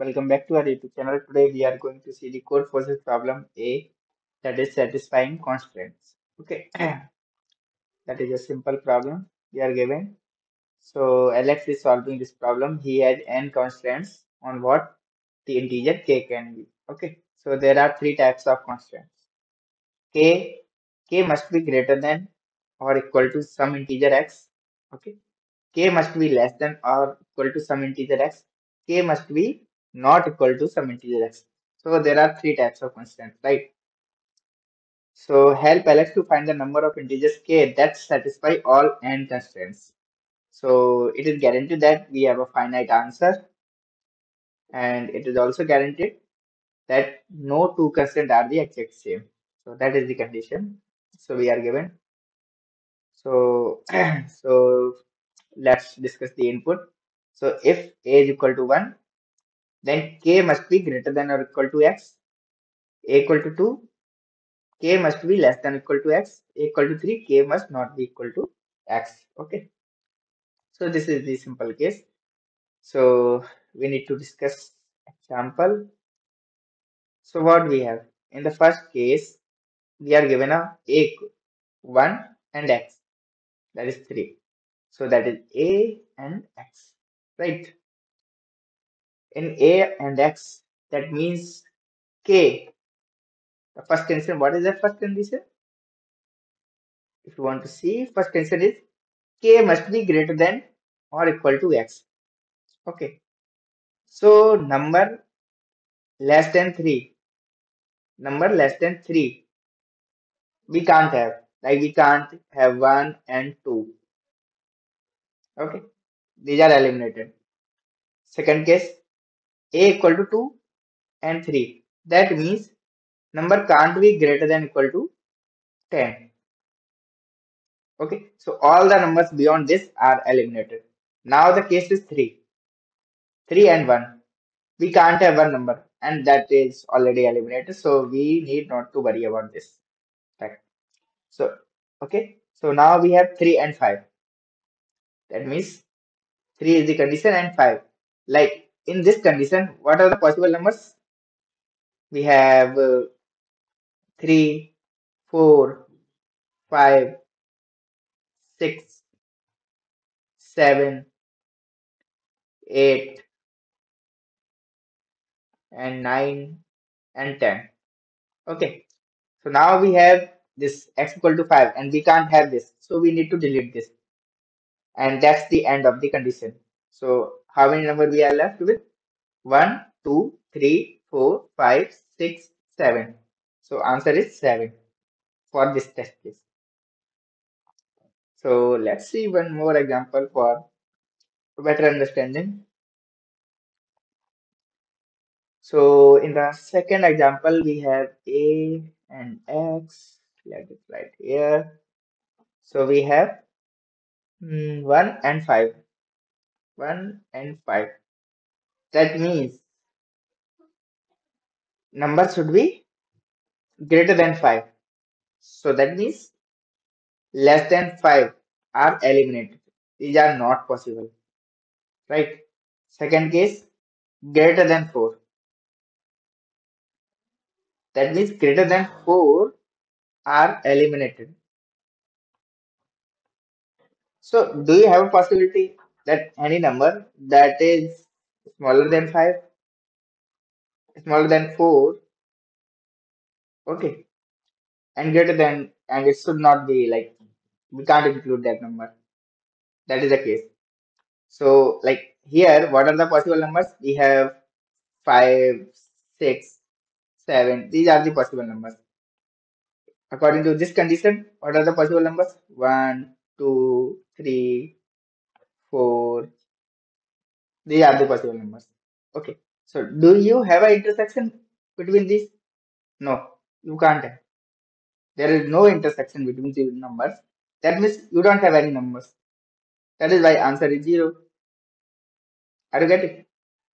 welcome back to our YouTube channel. Today we are going to see the Codeforces problem A that is satisfying constraints. Okay, that is a simple problem we are given. So Alex is solving this problem. He had n constraints on what the integer k can be. Okay, so there are three types of constraints. K k must be greater than or equal to some integer x. Okay, k must be less than or equal to some integer x. K must be not equal to some integer x. So there are three types of constraints, right? So help Alex to find the number of integers k that satisfy all n constraints. So it is guaranteed that we have a finite answer and it is also guaranteed that no two constraints are the exact same. So that is the condition. So we are given. So so let's discuss the input. So if a is equal to 1, then k must be greater than or equal to x. a equal to 2, k must be less than or equal to x. a equal to 3, k must not be equal to x. Okay. So this is the simple case. So we need to discuss example. So what we have? In the first case, we are given a a 1 and x. That is 3. So that is a and x. Right? In a and x, that means k. The first condition, what is the first condition? If you want to see, first condition is k must be greater than or equal to x. Okay. So number less than 3. Number less than 3. We can't have. Like we can't have 1 and 2. Okay. These are eliminated. Second case, a equal to 2 and 3. That means number can't be greater than equal to 10. Okay. So all the numbers beyond this are eliminated. Now the case is 3. 3 and 1. We can't have one number and that is already eliminated. So we need not to worry about this. Right. So, okay. So now we have 3 and 5. That means 3 is the condition and 5. Like in this condition, what are the possible numbers? We have uh, 3, 4, 5, 6, 7, 8, and 9 and 10. Okay. So now we have this x equal to 5 and we can't have this. So we need to delete this. And that's the end of the condition. So how many number we are left with? 1, 2, 3, 4, 5, 6, 7. So answer is 7 for this test case. So let's see one more example for better understanding. So in the second example, we have a and x. Let it right here. So we have mm, 1 and 5. 1 and 5. That means number should be greater than 5. So that means less than 5 are eliminated. These are not possible. Right? Second case, greater than 4. That means greater than 4 are eliminated. So do you have a possibility that any number that is smaller than 5, smaller than 4, okay, and greater than, and it should not be like, we can't include that number. That is the case. So like here, what are the possible numbers? We have 5, 6, 7. These are the possible numbers. According to this condition, what are the possible numbers? 1, 2, 3, 4. These are the possible numbers. Okay. So do you have an intersection between these? No, you can't have. There is no intersection between the numbers. That means you don't have any numbers. That is why answer is 0. Are you getting?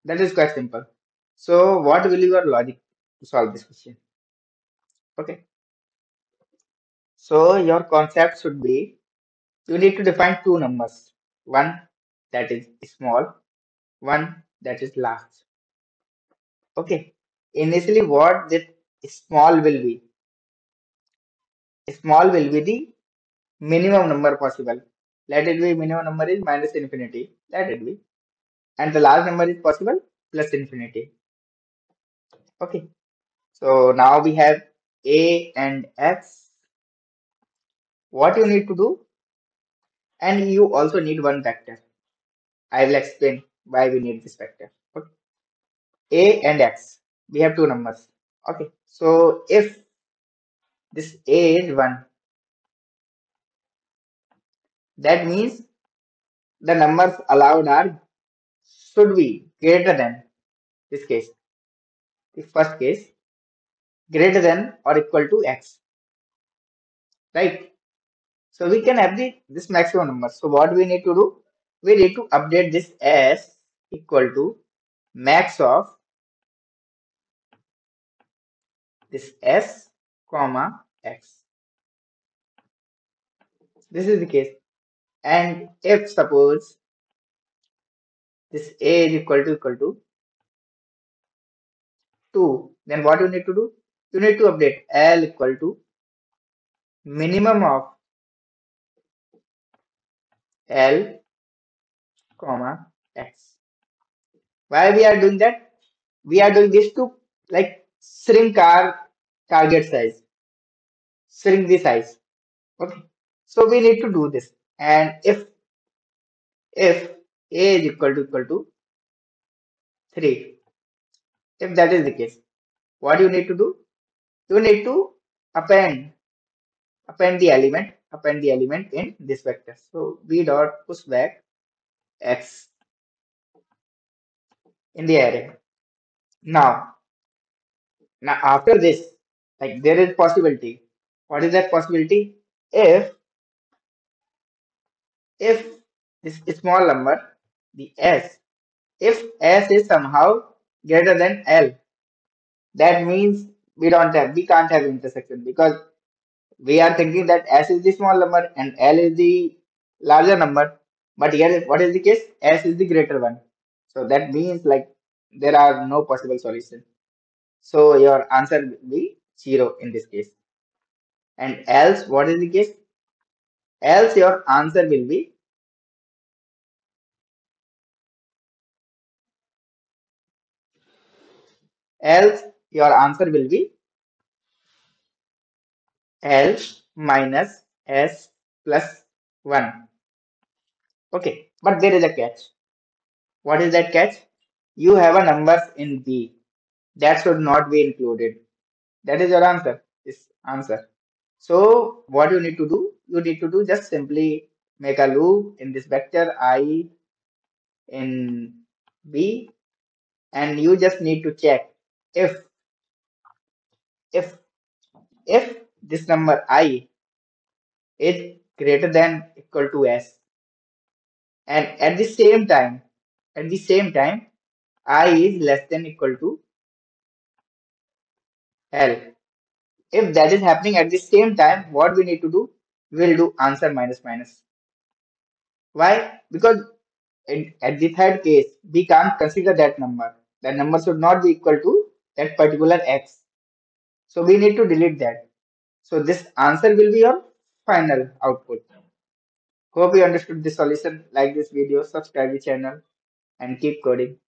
That is quite simple. So what will your logic to solve this question? Okay. So your concept should be you need to define two numbers. One that is small, one that is large. Okay. Initially, what this small will be? Small will be the minimum number possible. Let it be minimum number is minus infinity. Let it be. And the large number is possible plus infinity. Okay. So now we have a and x. What you need to do? And you also need one vector. I will explain why we need this vector. Okay. A and x. We have two numbers. Okay. So if this a is 1, that means the numbers allowed are should be greater than this case. The first case greater than or equal to x. Right? So we can have the this maximum number. So what we need to do? We need to update this as equal to max of this s comma x. This is the case. And if suppose this a is equal to equal to 2, then what you need to do? You need to update L equal to minimum of L comma X. Why we are doing that? We are doing this to like shrink our target size, shrink the size. Okay. So we need to do this. And if if A is equal to equal to 3, if that is the case, what you need to do? You need to append append the element append the element in this vector. So b dot push back x in the array. Now, now after this, like there is possibility. What is that possibility? If if this small number, the s, if s is somehow greater than l, that means we don't have we can't have intersection because we are thinking that s is the small number and l is the larger number. But here, what is the case? s is the greater one. So that means like there are no possible solutions. So your answer will be zero in this case. And else, what is the case? Else your answer will be else your answer will be L minus S plus 1. Okay, but there is a catch. What is that catch? You have a number in B. That should not be included. That is your answer. This answer. So what you need to do? You need to do just simply make a loop in this vector i in B and you just need to check if if if this number i is greater than equal to s and at the same time at the same time i is less than equal to l. If that is happening at the same time what we need to do? We will do answer minus minus. Why? Because at the third case we can't consider that number. That number should not be equal to that particular x. So we need to delete that. So this answer will be your final output. Hope you understood the solution. Like this video. Subscribe the channel and keep coding